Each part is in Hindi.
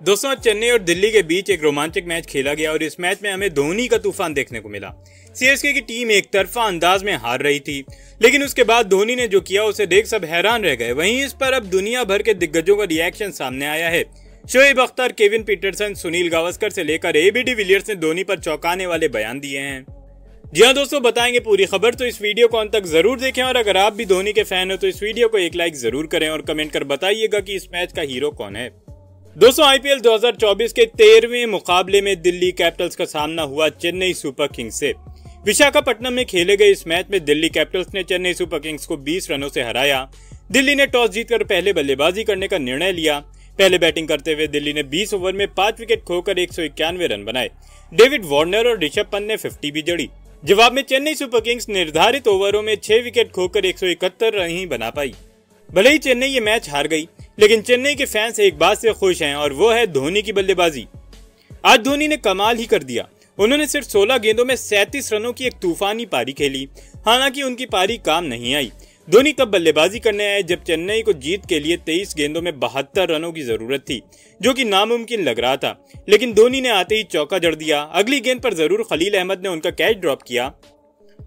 दोस्तों, चेन्नई और दिल्ली के बीच एक रोमांचक मैच खेला गया और इस मैच में हमें धोनी का तूफ़ान देखने को मिला। सीएसके की टीम एक तरफा अंदाज में हार रही थी, लेकिन उसके बाद धोनी ने जो किया, उसे देख सब हैरान रह गए। वहीं इस पर अब दुनिया भर के दिग्गजों का रिएक्शन सामने आया है। शोएब अख्तर, केविन पीटरसन, सुनील गावस्कर से लेकर एबीडी विलियर्स ने धोनी पर चौंकाने वाले बयान दिए हैं। जी हाँ दोस्तों, बताएँगे पूरी खबर तो इस वीडियो को अंत तक ज़रूर देखें और अगर आप भी धोनी के फ़ैन हो तो इस वीडियो को एक लाइक ज़रूर करें और कमेंट कर बताइएगा कि इस मैच का हीरो कौन है। दोस्तों आईपीएल 2024 के तेरहवें मुकाबले में दिल्ली कैपिटल्स का सामना हुआ चेन्नई सुपर किंग्स से। विशाखापट्टनम में खेले गए इस मैच में दिल्ली कैपिटल्स ने चेन्नई सुपर किंग्स को 20 रनों से हराया। दिल्ली ने टॉस जीतकर पहले बल्लेबाजी करने का निर्णय लिया। पहले बैटिंग करते हुए दिल्ली ने 20 ओवर में पाँच विकेट खोकर एक सौ इक्यानवे रन बनाए। डेविड वार्नर और ऋषभ पंत ने फिफ्टी भी जड़ी। जवाब में चेन्नई सुपर किंग्स निर्धारित ओवरों में छह विकेट खोकर एक सौ इकहत्तर रन ही बना पाई। भले ही चेन्नई ये मैच हार गई लेकिन चेन्नई के फैंस एक बात से खुश हैं और वो है धोनी की बल्लेबाजी। आज धोनी ने कमाल ही कर दिया। उन्होंने सिर्फ़ 16 गेंदों में 37 रनों की एक तूफानी पारी खेली। हालाँकि उनकी पारी काम नहीं आई। धोनी तब बल्लेबाजी करने आए जब चेन्नई को जीत के लिए 23 गेंदों में बहत्तर रनों की ज़रूरत थी, जो कि नामुमकिन लग रहा था। लेकिन धोनी ने आते ही चौका जड़ दिया। अगली गेंद पर ज़रूर खलील अहमद ने उनका कैच ड्रॉप किया।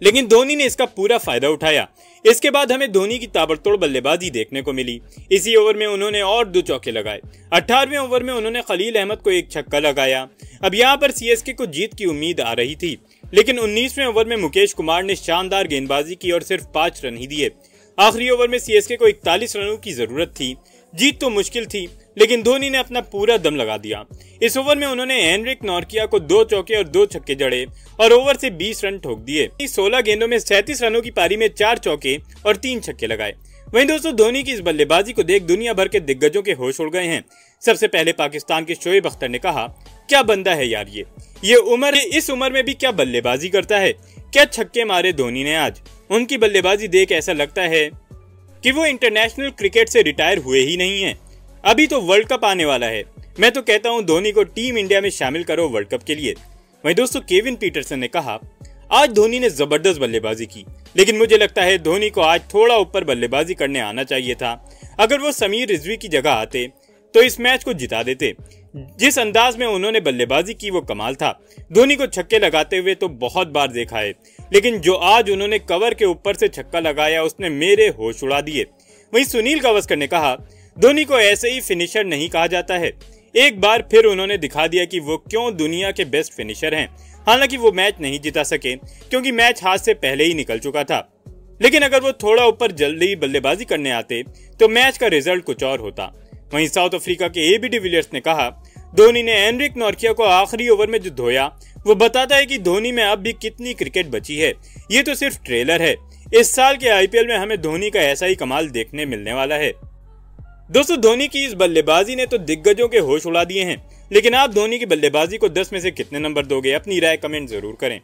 लेकिन धोनी ने इसका पूरा फ़ायदा उठाया। इसके बाद हमें धोनी की ताबड़तोड़ बल्लेबाजी देखने को मिली। इसी ओवर में उन्होंने और दो चौके लगाए। अठारहवें ओवर में उन्होंने खलील अहमद को एक छक्का लगाया। अब यहाँ पर सीएसके को जीत की उम्मीद आ रही थी। लेकिन 19वें ओवर में मुकेश कुमार ने शानदार गेंदबाजी की और सिर्फ़ पाँच रन ही दिए। आखिरी ओवर में सीएसके को इकतालीस रनों की ज़रूरत थी। जीत तो मुश्किल थी लेकिन धोनी ने अपना पूरा दम लगा दिया। इस ओवर में उन्होंने एनरिक नॉर्किया को दो चौके और दो छक्के जड़े और ओवर से 20 रन ठोक दिए। 16 गेंदों में 37 रनों की पारी में चार चौके और तीन छक्के लगाए। वहीं दोस्तों, धोनी की इस बल्लेबाजी को देख दुनिया भर के दिग्गजों के होश उड़ गए हैं। सबसे पहले पाकिस्तान के शोएब अख्तर ने कहा, क्या बंदा है यार ये? ये उम्र, इस उम्र में भी क्या बल्लेबाजी करता है? क्या छक्के मारे धोनी ने आज? उनकी बल्लेबाजी देख ऐसा लगता है कि वो इंटरनेशनल क्रिकेट से रिटायर हुए ही नहीं है। अभी तो वर्ल्ड कप आने वाला है। मैं तो कहता हूँ, धोनी को टीम इंडिया में शामिल करो वर्ल्ड कप के लिए। वहीं दोस्तों, केविन पीटरसन ने कहा, आज धोनी ने ज़बरदस्त बल्लेबाजी की, लेकिन मुझे लगता है धोनी को आज थोड़ा ऊपर बल्लेबाजी करने आना चाहिए था। अगर वो समीर रिजवी की जगह आते तो इस मैच को जिता देते। जिस अंदाज में उन्होंने बल्लेबाजी की, वो कमाल था। धोनी को छक्के लगाते हुए तो बहुत बार देखा है, लेकिन जो आज उन्होंने कवर के ऊपर से छक्का लगाया, उसने मेरे होश उड़ा दिए। वहीं सुनील गावस्कर ने कहा धोनी को ऐसे ही फिनिशर नहीं कहा जाता है। एक बार फिर उन्होंने दिखा दिया कि वो क्यों दुनिया के बेस्ट फिनिशर हैं। हालाँकि वो मैच नहीं जिता सके, क्योंकि मैच हाथ से पहले ही निकल चुका था। लेकिन अगर वो थोड़ा ऊपर जल्दी बल्लेबाजी करने आते तो मैच का रिज़ल्ट कुछ और होता। वहीं साउथ अफ्रीका के ए एबी डिविलियर्स ने कहा, धोनी ने एनरिक नॉर्किया को आखिरी ओवर में जो धोया, वो बताता है कि धोनी में अब भी कितनी क्रिकेट बची है। ये तो सिर्फ़ ट्रेलर है। इस साल के आईपीएल में हमें धोनी का ऐसा ही कमाल देखने मिलने वाला है। दोस्तों, धोनी की इस बल्लेबाजी ने तो दिग्गजों के होश उड़ा दिए हैं। लेकिन आप धोनी की बल्लेबाजी को 10 में से कितने नंबर दोगे, अपनी राय कमेंट ज़रूर करें।